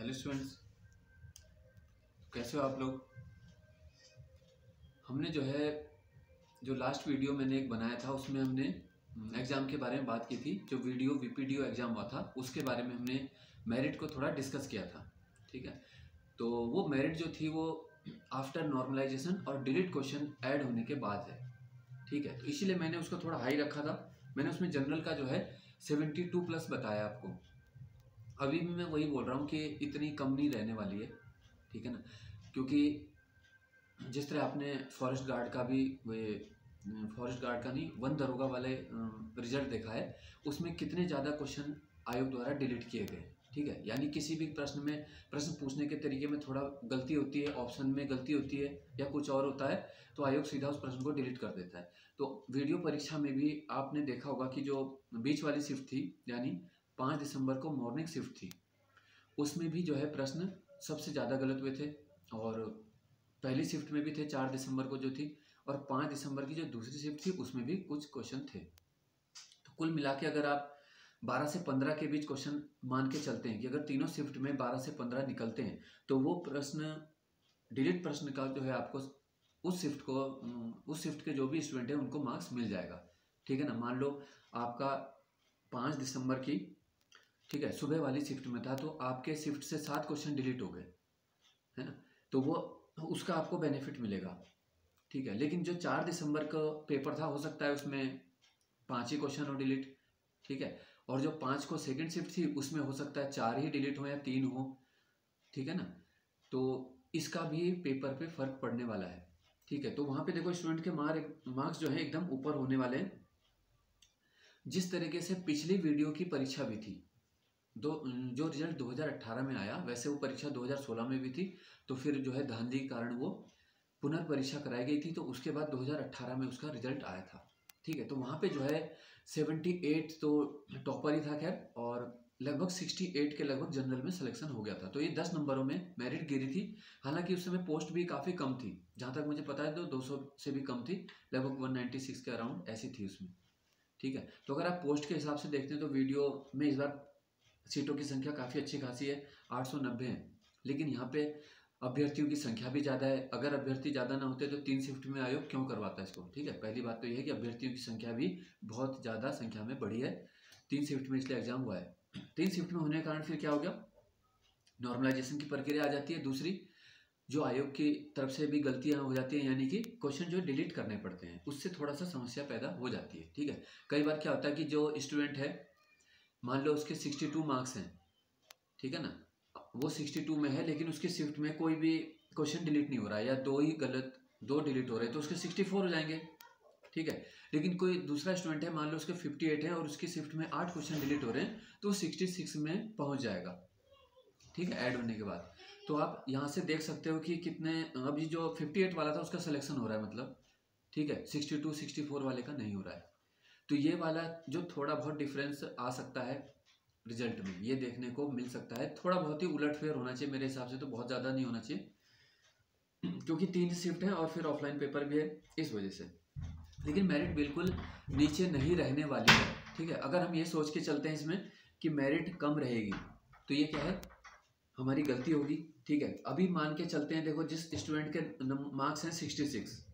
Hello students कैसे हो आप लोग? हमने जो है, जो लास्ट वीडियो मैंने एक बनाया था, उसमें हमने एग्ज़ाम के बारे में बात की थी। जो वीडियो वीपीडीओ एग्ज़ाम हुआ था, उसके बारे में हमने मेरिट को थोड़ा डिस्कस किया था। ठीक है? तो वो मेरिट जो थी, वो आफ्टर नॉर्मलाइजेशन और डिलीट क्वेश्चन ऐड होने के बाद है। ठीक है? तो इसीलिए मैंने उसको थोड़ा हाई रखा था। मैंने उसमें जनरल का जो है सेवेंटी टू प्लस बताया आपको। अभी भी मैं वही बोल रहा हूँ कि इतनी कम नहीं रहने वाली है, ठीक है ना? क्योंकि जिस तरह आपने फॉरेस्ट गार्ड का भी वे फॉरेस्ट गार्ड का नहीं, वन दरोगा वाले रिज़ल्ट देखा है, उसमें कितने ज़्यादा क्वेश्चन आयोग द्वारा डिलीट किए गए ठीक है? यानी किसी भी प्रश्न में, प्रश्न पूछने के तरीके में थोड़ा गलती होती है ऑप्शन में गलती होती है, या कुछ और होता है तो आयोग सीधा उस प्रश्न को डिलीट कर देता है। तो वीडियो परीक्षा में भी आपने देखा होगा कि जो बीच वाली शिफ्ट थी, यानी पाँच दिसंबर को मॉर्निंग शिफ्ट थी। उसमें भी जो है प्रश्न सबसे ज़्यादा गलत हुए थे और पहली शिफ्ट में भी थे, चार दिसंबर को जो थी और पाँच दिसंबर की जो दूसरी शिफ्ट थी, उसमें भी कुछ क्वेश्चन थे। तो कुल मिला के अगर आप बारह से पंद्रह के बीच क्वेश्चन मान के चलते हैं कि अगर तीनों शिफ्ट में बारह से पंद्रह निकलते हैं तो वो प्रश्न, डिलीट प्रश्न का जो है आपको उस शिफ्ट को उस शिफ्ट के जो भी स्टूडेंट हैं, उनको मार्क्स मिल जाएगा। ठीक है ना? मान लो आपका पाँच दिसंबर की ठीक है, सुबह वाली शिफ्ट में था तो आपके शिफ्ट से सात क्वेश्चन डिलीट हो गए, है ना? तो वो, उसका आपको बेनिफिट मिलेगा, ठीक है? लेकिन जो चार दिसंबर का पेपर था, हो सकता है उसमें पाँच ही क्वेश्चन हो डिलीट ठीक है? और जो पाँच को सेकेंड शिफ्ट थी, उसमें हो सकता है चार ही डिलीट हो या तीन हो, ठीक है ना? तो इसका भी पेपर पे फ़र्क पड़ने वाला है, ठीक है? तो वहाँ पे देखो स्टूडेंट के मार्क मार्क्स जो है, एकदम ऊपर होने वाले हैं। जिस तरीके से पिछली वीडियो की परीक्षा भी थी दो, जो रिज़ल्ट 2018 में आया, वैसे वो परीक्षा 2016 में भी थी तो फिर जो है धांधली के कारण वो पुनर्परीक्षा कराई गई थी तो उसके बाद 2018 में उसका रिज़ल्ट आया था। ठीक है तो वहाँ पे जो है 78 तो टॉपर ही था खैर, और लगभग 68 के लगभग जनरल में सिलेक्शन हो गया था। तो ये 10 नंबरों में मेरिट गिरी थी, हालाँकि उस समय पोस्ट भी काफ़ी कम थी, जहाँ तक मुझे पता है तो 200 से भी कम थी, लगभग 196 के अराउंड ऐसी थी उसमें। ठीक है तो अगर आप पोस्ट के हिसाब से देखते हैं तो वीडियो में इस बार सीटों की संख्या काफ़ी अच्छी खासी है, आठ सौ नब्बे है। लेकिन यहाँ पे अभ्यर्थियों की संख्या भी ज़्यादा है। अगर अभ्यर्थी ज़्यादा ना होते तो तीन शिफ्ट में आयोग क्यों करवाता है इसको? ठीक है, पहली बात तो यह है कि अभ्यर्थियों की संख्या भी बहुत ज़्यादा संख्या में बढ़ी है। तीन शिफ्ट में इसलिए एग्ज़ाम हुआ है। तीन शिफ्ट में होने के कारण फिर क्या हो गया? नॉर्मलाइजेशन की प्रक्रिया आ जाती है। दूसरी, जो आयोग की तरफ़ से भी गलतियाँ हो जाती हैं, यानी कि क्वेश्चन जो डिलीट करने पड़ते हैं, उससे थोड़ा सा समस्या पैदा हो जाती है। ठीक है, कई बार क्या होता है कि जो स्टूडेंट है मान लो उसके सिक्सटी टू मार्क्स हैं, ठीक है ना? वो सिक्सटी टू में है, लेकिन उसके शिफ्ट में कोई भी क्वेश्चन डिलीट नहीं हो रहा है, या दो ही गलत, दो डिलीट हो रहे हैं तो उसके सिक्सटी फोर हो जाएँगे, ठीक है? लेकिन कोई दूसरा स्टूडेंट है, मान लो उसके फिफ्टी एट है और उसकी शिफ्ट में आठ क्वेश्चन डिलीट हो रहे हैं तो सिक्सटी सिक्स में पहुँच जाएगा, ठीक है? ऐड होने के बाद। तो आप यहाँ से देख सकते हो कि कितने, अभी जो फिफ्टी एट वाला था, उसका सिलेक्शन हो रहा है मतलब ठीक है? सिक्सटी टू, सिक्सटी फोर वाले का नहीं हो रहा है। तो ये वाला जो थोड़ा बहुत डिफरेंस आ सकता है रिज़ल्ट में, ये देखने को मिल सकता है। थोड़ा बहुत ही उलट फेर होना चाहिए मेरे हिसाब से तो बहुत ज़्यादा नहीं होना चाहिए, क्योंकि तीन शिफ्ट हैं और फिर ऑफलाइन पेपर भी है इस वजह से। लेकिन मेरिट बिल्कुल नीचे नहीं रहने वाली है, ठीक है? अगर हम ये सोच के चलते हैं इसमें कि मेरिट कम रहेगी तो ये क्या है? हमारी गलती होगी, ठीक है? अभी मान के चलते हैं, देखो जिस स्टूडेंट के मार्क्स हैं सिक्सटी सिक्स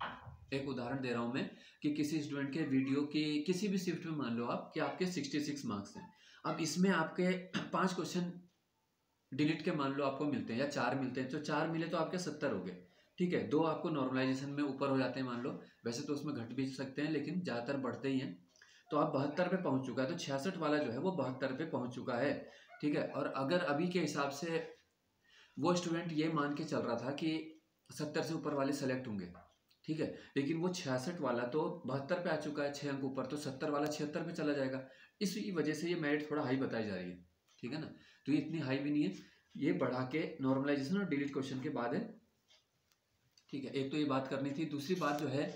एक उदाहरण दे रहा हूँ मैं कि किसी स्टूडेंट के वीडियो की किसी भी शिफ्ट में मान लो आप कि आपके सिक्सटी सिक्स मार्क्स हैं। अब इसमें आपके पाँच क्वेश्चन डिलीट के मान लो आपको मिलते हैं या चार मिलते हैं तो चार मिले तो आपके सत्तर हो गए। ठीक है, दो आपको नॉर्मलाइजेशन में ऊपर हो जाते हैं मान लो। वैसे तो उसमें घट भी सकते हैं, लेकिन ज़्यादातर बढ़ते ही हैं। तो आप बहत्तर पे पहुँच चुका है तो छियासठ वाला जो है वो बहत्तर पे पहुँच चुका है। ठीक है, और अगर अभी के हिसाब से वो स्टूडेंट ये मान के चल रहा था कि सत्तर से ऊपर वाले सेलेक्ट होंगे ठीक है? लेकिन वो छियासठ वाला तो बहत्तर पे आ चुका है छः अंक ऊपर तो सत्तर वाला छिहत्तर पे चला जाएगा। इसी वजह से ये मेरिट थोड़ा हाई बताई जा रही है, ठीक है ना? तो ये इतनी हाई भी नहीं है। ये बढ़ा के नॉर्मलाइजेशन और डिलीट क्वेश्चन के बाद है, ठीक है? एक तो ये बात करनी थी। दूसरी बात जो है,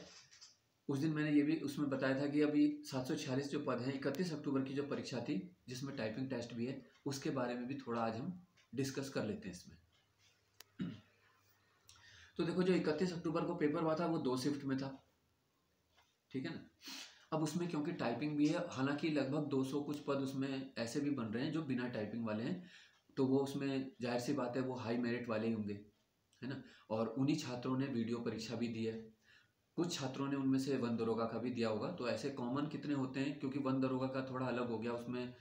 उस दिन मैंने ये भी उसमें बताया था कि अभी सात सौ छियालीस जो पद हैं, इकतीस अक्टूबर की जो परीक्षा थी, जिसमें टाइपिंग टेस्ट भी है, उसके बारे में भी थोड़ा आज हम डिस्कस कर लेते हैं इसमें। तो देखो जो इकतीस अक्टूबर को पेपर हुआ था, वो दो शिफ्ट में था। ठीक है ना? अब उसमें क्योंकि टाइपिंग भी है, हालाँकि लगभग 200 कुछ पद उसमें ऐसे भी बन रहे हैं जो बिना टाइपिंग वाले हैं तो वो उसमें ज़ाहिर सी बात है, वो हाई मेरिट वाले ही होंगे, है ना? और उन्हीं छात्रों ने वीडियो परीक्षा भी दी है। कुछ छात्रों ने उनमें से वन दरोगा का भी दिया होगा तो ऐसे कॉमन कितने होते हैं? क्योंकि वन दरोगा का थोड़ा अलग हो गया, उसमें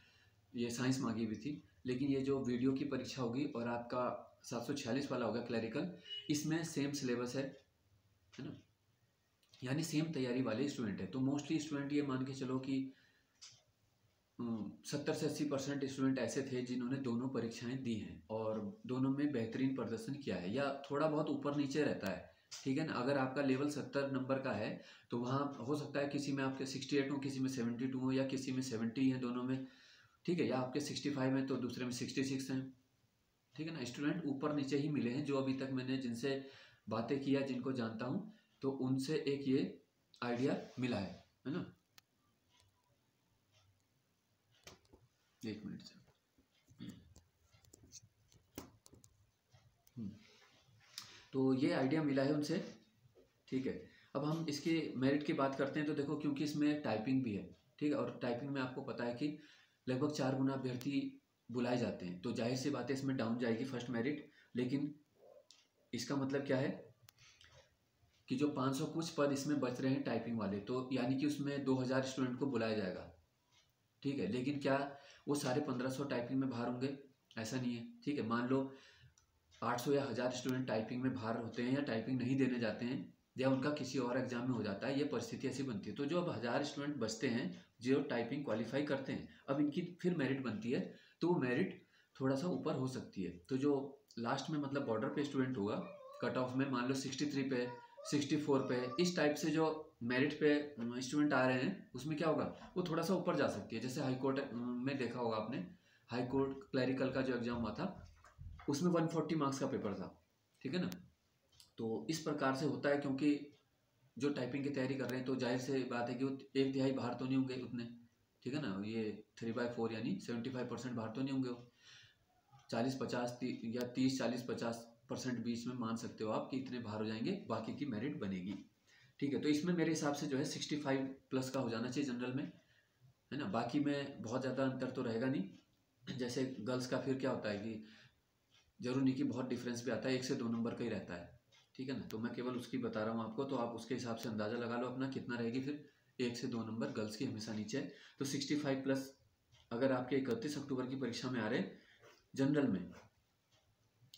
ये साइंस मांगी हुई थी, लेकिन ये जो वीडियो की परीक्षा होगी और आपका सात सौ छियालीस वाला होगा क्लैरिकल इसमें सेम सिलेबस है है ना? यानी सेम तैयारी वाले स्टूडेंट है। तो मोस्टली स्टूडेंट ये मान के चलो कि सत्तर से अस्सी परसेंट स्टूडेंट ऐसे थे जिन्होंने दोनों परीक्षाएँ दी हैं और दोनों में बेहतरीन प्रदर्शन किया है। या थोड़ा बहुत ऊपर नीचे रहता है, ठीक है ना? अगर आपका लेवल सत्तर नंबर का है तो वहाँ हो सकता है किसी में आपके सिक्सटी एट हो, किसी में सेवेंटी टू हो, या किसी में सेवेंटी है दोनों में, ठीक है? या आपके सिक्सटी फाइव हैं तो दूसरे में सिक्सटी सिक्स हैं। ठीक है ना स्टूडेंट ऊपर नीचे ही मिले हैं जो अभी तक मैंने जिनसे बातें किया जिनको जानता हूँ तो उनसे एक ये आइडिया मिला है है ना? एक मिनट से हम्म। तो ये आइडिया मिला है उनसे, ठीक है। अब हम इसके मेरिट की बात करते हैं तो देखो, क्योंकि इसमें टाइपिंग भी है, ठीक है, और टाइपिंग में आपको पता है कि लगभग चार गुना अभ्यर्थी बुलाए जाते हैं। तो ज़ाहिर सी बात है, इसमें डाउन जाएगी फ़र्स्ट मेरिट लेकिन इसका मतलब क्या है कि जो 500 कुछ पद इसमें बच रहे हैं टाइपिंग वाले तो यानी कि उसमें 2000 स्टूडेंट को बुलाया जाएगा। ठीक है, लेकिन क्या वो सारे 1500 टाइपिंग में बाहर होंगे? ऐसा नहीं है। ठीक है, मान लो 800 या हज़ार स्टूडेंट टाइपिंग में बाहर होते हैं या टाइपिंग नहीं देने जाते हैं या उनका किसी और एग्ज़ाम में हो जाता है, ये परिस्थिति ऐसी बनती है। तो जो अब हज़ार स्टूडेंट बचते हैं, जो टाइपिंग क्वालिफाई करते हैं, अब इनकी फिर मेरिट बनती है। तो मेरिट थोड़ा सा ऊपर हो सकती है। तो जो लास्ट में मतलब बॉर्डर पे स्टूडेंट होगा कट ऑफ़ में मान लो सिक्सटी थ्री पे सिक्सटी फोर पे, इस टाइप से जो मेरिट पे स्टूडेंट आ रहे हैं, उसमें क्या होगा? वो थोड़ा सा ऊपर जा सकती है। जैसे हाई कोर्ट में देखा होगा आपने हाई कोर्ट क्लैरिकल का जो एग्ज़ाम हुआ था, उसमें वन फोर्टी मार्क्स का पेपर था, ठीक है ना? तो इस प्रकार से होता है क्योंकि जो टाइपिंग की तैयारी कर रहे हैं तो ज़ाहिर से बात है कि वो एक तिहाई बाहर तो नहीं होंगे उतने। ठीक है ना? ये थ्री बाई फोर यानी सेवेंटी फाइव परसेंट बाहर तो नहीं होंगे वो। चालीस पचास या तीस चालीस पचास परसेंट बीच में मान सकते हो आप कि इतने बाहर हो जाएँगे, बाकी की मेरिट बनेगी। ठीक है तो इसमें मेरे हिसाब से जो है सिक्सटी फाइव प्लस का हो जाना चाहिए जनरल में, है ना? बाकी में बहुत ज़्यादा अंतर तो रहेगा नहीं। जैसे गर्ल्स का फिर क्या होता है कि ज़रूर नहीं कि बहुत डिफरेंस भी आता है, एक से दो नंबर का ही रहता है। ठीक है ना? तो मैं केवल उसकी बता रहा हूँ आपको तो आप उसके हिसाब से अंदाज़ा लगा लो अपना, कितना रहेगी फिर। एक से दो नंबर गर्ल्स की हमेशा नीचे है। तो सिक्सटी फाइव प्लस अगर आपके इकतीस अक्टूबर की परीक्षा में आ रहे जनरल में,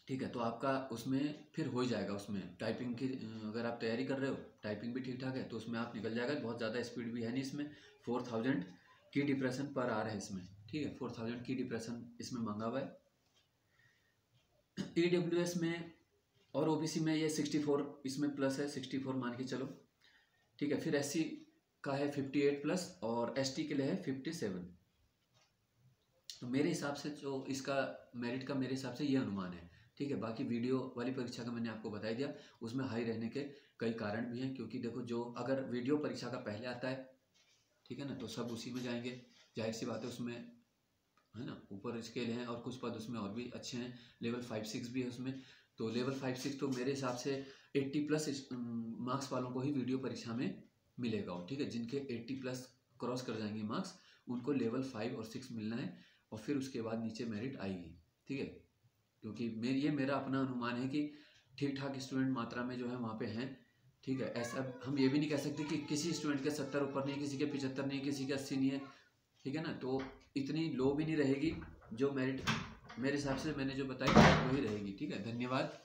ठीक है तो आपका उसमें फिर हो जाएगा उसमें। टाइपिंग की, अगर आप तैयारी कर रहे हो, टाइपिंग भी ठीक ठाक है तो उसमें आप निकल जाएगा। बहुत ज़्यादा स्पीड भी है नहीं इसमें। फोर थाउज़ेंड की डिप्रेशन पर आ रहा है इसमें, ठीक है। फोर थाउज़ेंड की डिप्रेशन इसमें मंगा हुआ है। ई डब्ल्यू एस में और ओ बी सी में ये सिक्सटी फोर, इसमें प्लस है, सिक्सटी फोर मान के चलो, ठीक है। फिर एस सी का है फिफ्टी एट प्लस और एस टी के लिए है फिफ्टी सेवन तो मेरे हिसाब से जो इसका मेरिट का मेरे हिसाब से ये अनुमान है। ठीक है, बाकी वीडियो वाली परीक्षा का मैंने आपको बता दिया, उसमें हाई रहने के कई कारण भी हैं, क्योंकि देखो जो अगर वीडियो परीक्षा का पहले आता है, ठीक है ना तो सब उसी में जाएँगे। ज़ाहिर सी बात है उसमें, है ना, ऊपर स्केल हैं और कुछ पद उसमें और भी अच्छे हैं लेवल फाइव सिक्स भी है उसमें। तो लेवल फाइव सिक्स तो मेरे हिसाब से एट्टी प्लस मार्क्स वालों को ही वीडियो परीक्षा में मिलेगा ठीक है, जिनके एट्टी प्लस क्रॉस कर जाएँगे मार्क्स उनको लेवल फाइव और सिक्स मिलना है और फिर उसके बाद नीचे मेरिट आएगी, ठीक है? क्योंकि मेरे, ये मेरा अपना अनुमान है कि ठीक ठाक स्टूडेंट मात्रा में जो है वहाँ पे हैं, ठीक है? ऐसा हम ये भी नहीं कह सकते कि किसी स्टूडेंट के सत्तर ऊपर नहीं किसी के पिचहत्तर नहीं किसी के अस्सी नहीं है, ठीक है ना? तो इतनी लो भी नहीं रहेगी, जो मेरिट मेरे हिसाब से मैंने जो बताई वही रहेगी, ठीक है? धन्यवाद।